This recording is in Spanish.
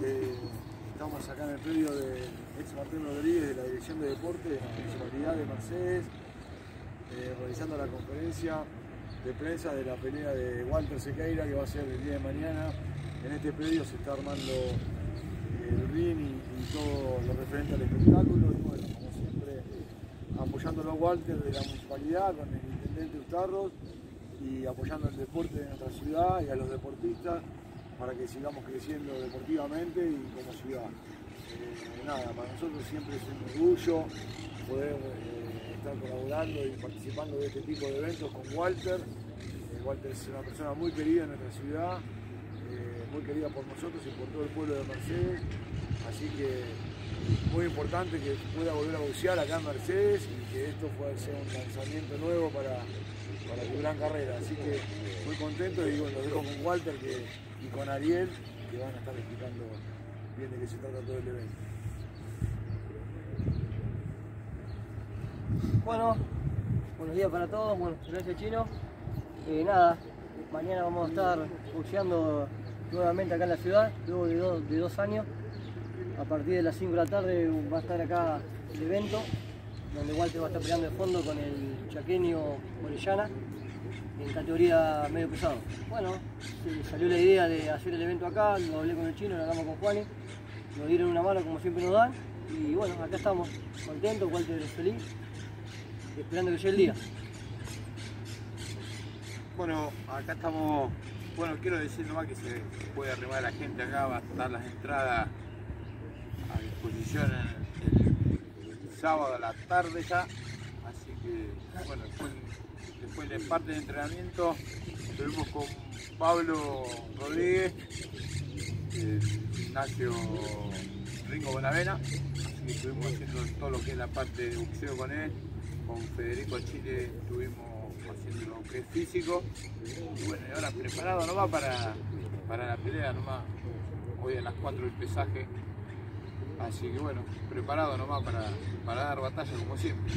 Eh, estamos acá en el predio del ex Martín Rodríguez de la Dirección de Deporte de la Municipalidad de Mercedes, eh, realizando la conferencia de prensa de la pelea de Walter Sequeira que va a ser el día de mañana. En este predio se está armando eh, el ring y, y todo lo referente al espectáculo. Y bueno, como siempre, apoyándolo a Walter de la municipalidad con el intendente Ustarros y apoyando el deporte de nuestra ciudad y a los deportistas para que sigamos creciendo deportivamente y como ciudad. Eh, nada, para nosotros siempre es un orgullo poder eh, estar colaborando y participando de este tipo de eventos con Walter. Eh, Walter es una persona muy querida en nuestra ciudad, eh, muy querida por nosotros y por todo el pueblo de Mercedes, así que muy importante que pueda volver a boxear acá en Mercedes y que esto pueda ser un lanzamiento nuevo para, carrera. Así que muy contento y bueno, los dejo con Walter que, y con Ariel que van a estar explicando bien de qué se trata todo el evento. Bueno, buenos días para todos, bueno, gracias Chino. Eh, nada, mañana vamos a estar boxeando nuevamente acá en la ciudad, luego de, dos- de dos años. A partir de las 5 de la tarde va a estar acá el evento, donde Walter va a estar peleando de fondo con el chaqueño Orellana en categoría medio pesado. Bueno, salió la idea de hacer el evento acá, lo hablé con el chino, lo hablamos con Juani, nos dieron una mano como siempre nos dan, y bueno, acá estamos, contentos, Walter feliz, esperando que llegue el día. Bueno, acá estamos. Bueno, quiero decir nomás que se puede arrimar la gente acá, va a estar las entradas a disposición el, el sábado a la tarde ya. Así que, bueno, después, después de parte del entrenamiento estuvimos con Pablo Rodríguez, el gimnasio Ringo Bonavena. Así que estuvimos haciendo todo lo que es la parte de boxeo con él. Con Federico Chile estuvimos haciendo lo que es físico. Y bueno, y ahora preparado nomás para, para la pelea nomás. Hoy a las 4 el pesaje. Así que bueno, preparado nomás para, para dar batalla como siempre.